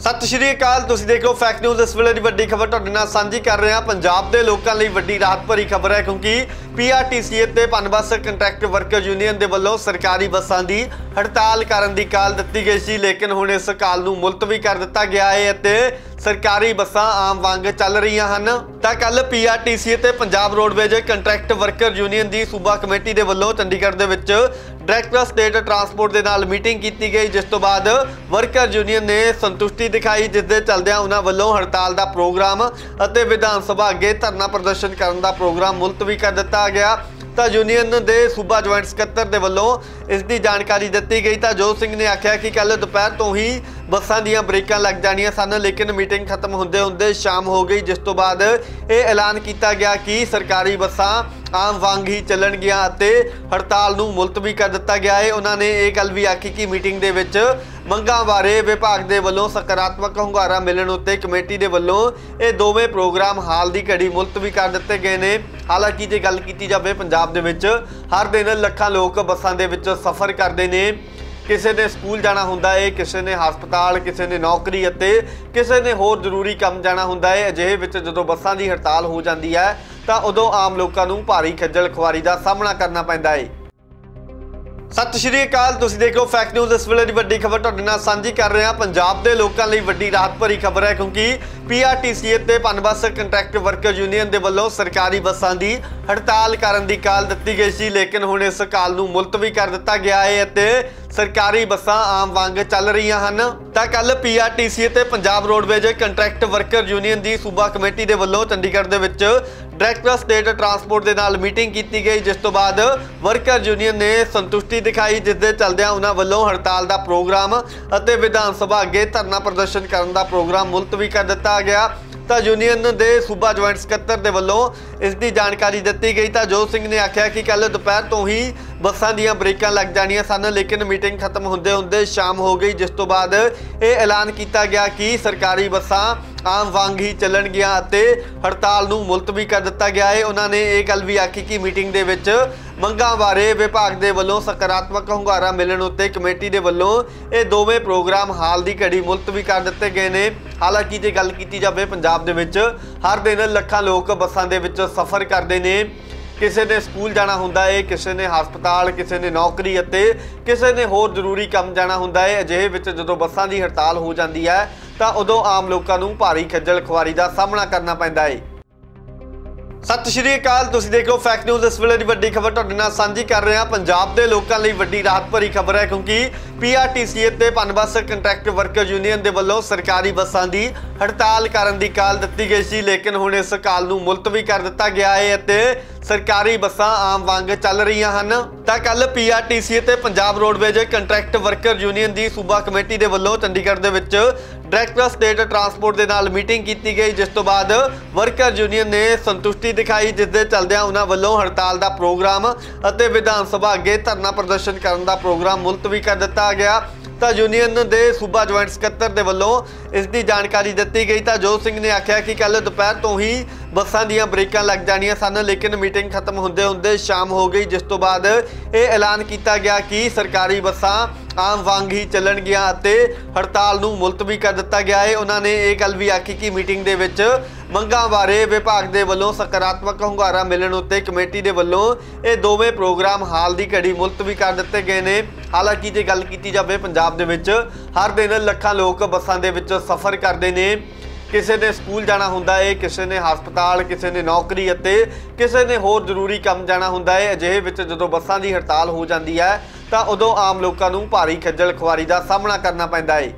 ਸਤਿ ਸ਼੍ਰੀ ਅਕਾਲ, ਤੁਸੀਂ ਦੇਖ ਰਹੇ ਹੋ ਫੈਕਟ ਨਿਊਜ਼ ਇਸ ਵੇਲੇ ਦੀ ਵੱਡੀ ਖਬਰ ਤੁਹਾਡੇ ਨਾਲ ਸਾਂਝੀ ਕਰ ਰਹੇ ਹਾਂ। ਪੰਜਾਬ ਦੇ ਲੋਕਾਂ ਲਈ ਵੱਡੀ ਰਾਹਤ ਭਰੀ ਖਬਰ ਹੈ ਕਿਉਂਕਿ ਪੀਆਰਟੀਸੀ ਤੇ ਪਨਬਸ ਕੰਟਰੈਕਟ ਵਰਕਰ ਯੂਨੀਅਨ ਦੇ ਵੱਲੋਂ ਸਰਕਾਰੀ ਬੱਸਾਂ ਦੀ ਹੜਤਾਲ ਕਰਨ ਦੀ ਕਾਲ ਦਿੱਤੀ ਗਈ ਸੀ, ਲੇਕਿਨ ਹੁਣ ਇਸ ਕਾਲ ਨੂੰ ਮੁਲਤਵੀ ਕਰ ਦਿੱਤਾ ਗਿਆ ਹੈ ਅਤੇ ਸਰਕਾਰੀ ਬੱਸਾਂ ਆਮ ਵਾਂਗ ਚੱਲ ਰਹੀਆਂ ਹਨ। ਤਾਂ ਕੱਲ ਪੀਆਰਟੀਸੀ ਅਤੇ Punjab roadways contract worker union ਦੀ ਸੂਬਾ ਕਮੇਟੀ ਦੇ ਵੱਲੋਂ ਚੰਡੀਗੜ੍ਹ ਦੇ ਵਿੱਚ ਡਾਇਰੈਕਟਰ ਸਟੇਟ ਟਰਾਂਸਪੋਰਟ ਦੇ ਨਾਲ ਮੀਟਿੰਗ ਕੀਤੀ ਗਈ, ਜਿਸ ਤੋਂ ਬਾਅਦ ਵਰਕਰ ਯੂਨੀਅਨ ਨੇ ਸੰਤੁਸ਼ਟੀ ਦਿਖਾਈ, ਜਿਸ ਦੇ ਚਲਦਿਆਂ ਉਹਨਾਂ ਵੱਲੋਂ ਹੜਤਾਲ ਦਾ ਪ੍ਰੋਗਰਾਮ ਅਤੇ ਵਿਧਾਨ ਸਭਾ ਅੱਗੇ ਧਰਨਾ ਪ੍ਰਦਰਸ਼ਨ ਕਰਨ ਦਾ ਪ੍ਰੋਗਰਾਮ ਮੁਲਤਵੀ ਕਰ ਦਿੱਤਾ ਗਿਆ। ਤਾਂ ਯੂਨੀਅਨ ਦੇ ਸੂਬਾ ਜੁਆਇੰਟ ਸਕੱਤਰ ਦੇ ਵੱਲੋਂ ਇਸ ਦੀ ਜਾਣਕਾਰੀ ਦਿੱਤੀ ਗਈ। ਤਾਂ ਜੋਤ ਸਿੰਘ ਨੇ ਆਖਿਆ ਕਿ ਕੱਲ ਦੁਪਹਿਰ ਤੋਂ ਹੀ ਬੱਸਾਂ ਦੀਆਂ ਬ੍ਰੇਕਾਂ ਲੱਗ ਜਾਣੀਆਂ ਸਨ, ਲੇਕਿਨ ਮੀਟਿੰਗ ਖਤਮ ਹੁੰਦੇ ਹੁੰਦੇ ਸ਼ਾਮ ਹੋ ਗਈ, ਜਿਸ ਤੋਂ ਬਾਅਦ ਇਹ ਐਲਾਨ ਕੀਤਾ ਗਿਆ ਕਿ ਸਰਕਾਰੀ ਬੱਸਾਂ ਆਮ ਵਾਂਗ ਹੀ ਚੱਲਣਗੀਆਂ ਅਤੇ ਹੜਤਾਲ ਨੂੰ ਮੁਲਤਵੀ ਕਰ ਦਿੱਤਾ ਗਿਆ ਹੈ। ਉਹਨਾਂ ਨੇ ਇਹ ਗੱਲ ਵੀ ਆਖੀ ਕਿ ਮੀਟਿੰਗ ਦੇ ਵਿੱਚ ਮੰਗਾਂ ਬਾਰੇ ਵਿਭਾਗ ਦੇ ਵੱਲੋਂ ਸਕਾਰਾਤਮਕ ਹੁੰਗਾਰਾ ਮਿਲਣ ਉੱਤੇ ਕਮੇਟੀ ਦੇ ਵੱਲੋਂ ਇਹ ਦੋਵੇਂ ਪ੍ਰੋਗਰਾਮ ਹਾਲ ਦੀ ਘੜੀ ਮੁਲਤਵੀ ਕਰ ਦਿੱਤੇ ਗਏ ਨੇ। ਹਾਲਾਂਕਿ ਜੇ ਗੱਲ ਕੀਤੀ ਜਾਵੇ ਪੰਜਾਬ ਦੇ ਵਿੱਚ, ਹਰ ਦਿਨ ਲੱਖਾਂ ਲੋਕ ਬੱਸਾਂ ਦੇ ਵਿੱਚ ਸਫ਼ਰ ਕਰਦੇ ਨੇ। ਕਿਸੇ ਨੇ ਸਕੂਲ ਜਾਣਾ ਹੁੰਦਾ ਹੈ ਕਿਸੇ ਨੇ ਹਸਪਤਾਲ, ਕਿਸੇ ਨੇ ਨੌਕਰੀ ਅਤੇ ਕਿਸੇ ਨੇ ਹੋਰ ਜ਼ਰੂਰੀ ਕੰਮ ਜਾਣਾ ਹੁੰਦਾ ਹੈ ਅਜਿਹੇ ਵਿੱਚ ਜਦੋਂ ਬੱਸਾਂ ਦੀ ਹੜਤਾਲ ਹੋ ਜਾਂਦੀ ਹੈ, ਤਾਂ ਉਦੋਂ ਆਮ ਲੋਕਾਂ ਨੂੰ ਭਾਰੀ ਖੱਜਲ ਖੁਆਰੀ ਦਾ ਸਾਹਮਣਾ ਕਰਨਾ ਪੈਂਦਾ ਏ। ਸਤਿ ਸ਼੍ਰੀ ਅਕਾਲ, ਤੁਸੀਂ ਦੇਖ ਰਹੇ ਹੋ ਫੈਕਟ ਨਿਊਜ਼ ਇਸ ਵੇਲੇ ਦੀ ਵੱਡੀ ਖਬਰ ਤੁਹਾਡੇ ਨਾਲ ਸਾਂਝੀ ਕਰ ਰਹੇ ਹਾਂ। ਪੰਜਾਬ ਦੇ ਲੋਕਾਂ ਲਈ ਵੱਡੀ ਰਾਹਤ ਭਰੀ ਖਬਰ ਹੈ, ਕਿਉਂਕਿ ਪੀਆਰਟੀਸੀ ਤੇ ਪਨਬਸ ਕੰਟਰੈਕਟ ਵਰਕਰ ਯੂਨੀਅਨ ਦੇ ਵੱਲੋਂ ਸਰਕਾਰੀ ਬੱਸਾਂ ਦੀ ਹੜਤਾਲ ਕਰਨ ਦੀ ਕਾਲ ਦਿੱਤੀ ਗਈ ਸੀ, ਲੇਕਿਨ ਹੁਣ ਇਸ ਕਾਲ ਨੂੰ ਮੁਲਤਵੀ ਕਰ ਦਿੱਤਾ ਗਿਆ ਹੈ ਅਤੇ ਸਰਕਾਰੀ ਬੱਸਾਂ ਆਮ ਵਾਂਗ ਚੱਲ ਰਹੀਆਂ ਹਨ। ਤਾਂ ਕੱਲ ਪੀਆਰਟੀਸੀ ਤੇ Punjab roadways contract worker union ਦੀ ਸੂਬਾ ਕਮੇਟੀ ਦੇ ਵੱਲੋਂ ਚੰਡੀਗੜ੍ਹ ਦੇ ਵਿੱਚ ਡਾਇਰੈਕਟਰ ਸਟੇਟ ਟਰਾਂਸਪੋਰਟ ਦੇ ਨਾਲ ਮੀਟਿੰਗ ਕੀਤੀ ਗਈ, ਜਿਸ ਤੋਂ ਬਾਅਦ ਵਰਕਰ ਯੂਨੀਅਨ ਨੇ ਸੰਤੁਸ਼ਟੀ ਦਿਖਾਈ, ਜਿਸ ਦੇ ਚੱਲਦਿਆਂ ਉਹਨਾਂ ਵੱਲੋਂ ਹੜਤਾਲ ਦਾ ਪ੍ਰੋਗਰਾਮ ਅਤੇ ਵਿਧਾਨ ਸਭਾ ਅੱਗੇ ਧਰਨਾ ਪ੍ਰਦਰਸ਼ਨ ਕਰਨ ਦਾ ਪ੍ਰੋਗਰਾਮ ਮੁਲਤਵੀ ਕਰ ਦਿੱਤਾ ਗਿਆ। ਤਾਂ ਯੂਨੀਅਨ ਦੇ ਸੂਬਾ ਜੁਆਇੰਟ ਸਕੱਤਰ ਦੇ ਵੱਲੋਂ ਇਸ ਦੀ ਜਾਣਕਾਰੀ ਦਿੱਤੀ ਗਈ ਤਾਂ ਜੋਤ ਸਿੰਘ ਨੇ ਆਖਿਆ ਕਿ ਕੱਲ ਦੁਪਹਿਰ ਤੋਂ ਹੀ ਬੱਸਾਂ ਦੀਆਂ ਬ੍ਰੇਕਾਂ ਲੱਗ ਜਾਣੀਆਂ ਸਨ, ਲੇਕਿਨ ਮੀਟਿੰਗ ਖਤਮ ਹੁੰਦੇ ਹੁੰਦੇ ਸ਼ਾਮ ਹੋ ਗਈ, ਜਿਸ ਤੋਂ ਬਾਅਦ ਇਹ ਐਲਾਨ ਕੀਤਾ ਗਿਆ ਕਿ ਸਰਕਾਰੀ ਬੱਸਾਂ ਆਮ ਵਾਂਗ ਹੀ ਚੱਲਣਗੀਆਂ ਅਤੇ ਹੜਤਾਲ ਨੂੰ ਮੁਲਤਵੀ ਕਰ ਦਿੱਤਾ ਗਿਆ ਹੈ। ਉਹਨਾਂ ਨੇ ਇਹ ਗੱਲ ਵੀ ਆਖੀ ਕਿ ਮੀਟਿੰਗ ਦੇ ਵਿੱਚ ਮੰਗਾਂ ਬਾਰੇ ਵਿਭਾਗ ਦੇ ਵੱਲੋਂ ਸਕਾਰਾਤਮਕ ਹੁੰਗਾਰਾ ਮਿਲਣ ਉੱਤੇ ਕਮੇਟੀ ਦੇ ਵੱਲੋਂ ਇਹ ਦੋਵੇਂ ਪ੍ਰੋਗਰਾਮ ਹਾਲ ਦੀ ਘੜੀ ਮੁਲਤਵੀ ਕਰ ਦਿੱਤੇ ਗਏ ਨੇ। ਹਾਲਾਂਕਿ ਜੇ ਗੱਲ ਕੀਤੀ ਜਾਵੇ ਪੰਜਾਬ ਦੇ ਵਿੱਚ, ਹਰ ਦਿਨ ਲੱਖਾਂ ਲੋਕ ਬੱਸਾਂ ਦੇ ਵਿੱਚ ਸਫ਼ਰ ਕਰਦੇ ਨੇ। ਕਿਸੇ ਨੇ ਸਕੂਲ ਜਾਣਾ ਹੁੰਦਾ ਹੈ ਕਿਸੇ ਨੇ ਹਸਪਤਾਲ, ਕਿਸੇ ਨੇ ਨੌਕਰੀ ਅਤੇ ਕਿਸੇ ਨੇ ਹੋਰ ਜ਼ਰੂਰੀ ਕੰਮ ਜਾਣਾ ਹੁੰਦਾ ਹੈ ਅਜਿਹੇ ਵਿੱਚ ਜਦੋਂ ਬੱਸਾਂ ਦੀ ਹੜਤਾਲ ਹੋ ਜਾਂਦੀ ਹੈ, ਤਾਂ ਉਦੋਂ ਆਮ ਲੋਕਾਂ ਨੂੰ ਭਾਰੀ ਖੱਜਲ ਖੁਆਰੀ ਦਾ ਸਾਹਮਣਾ ਕਰਨਾ ਪੈਂਦਾ ਹੈ ਸਤਿ ਸ਼੍ਰੀ ਅਕਾਲ, ਤੁਸੀਂ ਦੇਖ ਰਹੇ ਹੋ ਫੈਕਟ ਨਿਊਜ਼ ਇਸ ਵੇਲੇ ਦੀ ਵੱਡੀ ਖਬਰ ਤੁਹਾਡੇ ਨਾਲ ਸਾਂਝੀ ਕਰ ਰਹੇ ਹਾਂ। ਪੰਜਾਬ ਦੇ ਲੋਕਾਂ ਲਈ ਵੱਡੀ ਰਾਹਤ ਭਰੀ ਖਬਰ ਹੈ, ਕਿਉਂਕਿ ਪੀਆਰਟੀਸੀ ਤੇ ਪਨਬਸ ਕੰਟਰੈਕਟ ਵਰਕਰ ਯੂਨੀਅਨ ਦੇ ਵੱਲੋਂ ਸਰਕਾਰੀ ਬੱਸਾਂ ਦੀ ਹੜਤਾਲ ਕਰਨ ਦੀ ਕਾਲ ਦਿੱਤੀ ਗਈ ਸੀ, ਲੇਕਿਨ ਹੁਣ ਇਸ ਕਾਲ ਨੂੰ ਮੁਲਤਵੀ ਕਰ ਦਿੱਤਾ ਗਿਆ ਹੈ ਅਤੇ ਸਰਕਾਰੀ ਬੱਸਾਂ ਆਮ ਵਾਂਗ ਚੱਲ ਰਹੀਆਂ ਹਨ। ਤਾਂ ਕੱਲ ਪੀਆਰਟੀਸੀ ਤੇ Punjab roadways contract worker union ਦੀ ਸੂਬਾ ਕਮੇਟੀ ਦੇ ਵੱਲੋਂ ਚੰਡੀਗੜ੍ਹ ਦੇ ਵਿੱਚ ਡਾਇਰੈਕਟਰ ਸਟੇਟ ਟਰਾਂਸਪੋਰਟ ਦੇ ਨਾਲ ਮੀਟਿੰਗ ਕੀਤੀ ਗਈ, ਜਿਸ ਤੋਂ ਬਾਅਦ ਵਰਕਰ ਯੂਨੀਅਨ ਨੇ ਸੰਤੁਸ਼ਟੀ ਦਿਖਾਈ, ਜਿਸ ਦੇ ਚੱਲਦਿਆਂ ਉਹਨਾਂ ਵੱਲੋਂ ਹੜਤਾਲ ਦਾ ਪ੍ਰੋਗਰਾਮ ਅਤੇ ਵਿਧਾਨ ਸਭਾ ਅੱਗੇ ਧਰਨਾ ਪ੍ਰਦਰਸ਼ਨ ਕਰਨ ਦਾ ਪ੍ਰੋਗਰਾਮ ਮੁਲਤਵੀ ਕਰ ਦਿੱਤਾ ਗਿਆ। ਤਾਂ ਯੂਨੀਅਨ ਦੇ ਸੂਬਾ ਜੁਆਇੰਟ ਸਕੱਤਰ ਦੇ ਵੱਲੋਂ ਇਸ ਦੀ ਜਾਣਕਾਰੀ ਦਿੱਤੀ ਗਈ। ਤਾਂ ਜੋਤ ਸਿੰਘ ਨੇ ਆਖਿਆ ਕਿ ਕੱਲ ਦੁਪਹਿਰ ਤੋਂ ਹੀ ਬੱਸਾਂ ਦੀਆਂ ਬ੍ਰੇਕਾਂ ਲੱਗ ਜਾਣੀਆਂ ਸਨ, ਲੇਕਿਨ ਮੀਟਿੰਗ ਖਤਮ ਹੁੰਦੇ ਹੁੰਦੇ ਸ਼ਾਮ ਹੋ ਗਈ, ਜਿਸ ਤੋਂ ਬਾਅਦ ਇਹ ਐਲਾਨ ਕੀਤਾ ਗਿਆ ਕਿ ਸਰਕਾਰੀ ਬੱਸਾਂ ਆਮ ਵਾਂਗ ਹੀ ਚੱਲਣਗੀਆਂ ਅਤੇ ਹੜਤਾਲ ਨੂੰ ਮੁਲਤਵੀ ਕਰ ਦਿੱਤਾ ਗਿਆ ਹੈ। ਉਹਨਾਂ ਨੇ ਇਹ ਗੱਲ ਵੀ ਆਖੀ ਕਿ ਮੀਟਿੰਗ ਦੇ ਵਿੱਚ ਮੰਗਾਂ ਬਾਰੇ ਵਿਭਾਗ ਦੇ ਵੱਲੋਂ ਸਕਾਰਾਤਮਕ ਹੁੰਗਾਰਾ ਮਿਲਣ ਉੱਤੇ ਕਮੇਟੀ ਦੇ ਵੱਲੋਂ ਇਹ ਦੋਵੇਂ ਪ੍ਰੋਗਰਾਮ ਹਾਲ ਦੀ ਘੜੀ ਮੁਲਤਵੀ ਕਰ ਦਿੱਤੇ ਗਏ ਨੇ। ਹਾਲਾਂਕਿ ਜੇ ਗੱਲ ਕੀਤੀ ਜਾਵੇ ਪੰਜਾਬ ਦੇ ਵਿੱਚ, ਹਰ ਦਿਨ ਲੱਖਾਂ ਲੋਕ ਬੱਸਾਂ ਦੇ ਵਿੱਚ ਸਫ਼ਰ ਕਰਦੇ ਨੇ। ਕਿਸੇ ਨੇ ਸਕੂਲ ਜਾਣਾ ਹੁੰਦਾ ਏ, ਕਿਸੇ ਨੇ ਹਸਪਤਾਲ, ਕਿਸੇ ਨੇ ਨੌਕਰੀ ਅਤੇ ਕਿਸੇ ਨੇ ਹੋਰ ਜ਼ਰੂਰੀ ਕੰਮ ਜਾਣਾ ਹੁੰਦਾ ਹੈ ਅਜਿਹੇ ਵਿੱਚ ਜਦੋਂ ਬੱਸਾਂ ਦੀ ਹੜਤਾਲ ਹੋ ਜਾਂਦੀ ਹੈ, ਤਾਂ ਉਦੋਂ ਆਮ ਲੋਕਾਂ ਨੂੰ ਭਾਰੀ ਖੱਜਲ ਖੁਆਰੀ ਦਾ ਸਾਹਮਣਾ ਕਰਨਾ ਪੈਂਦਾ ਏ।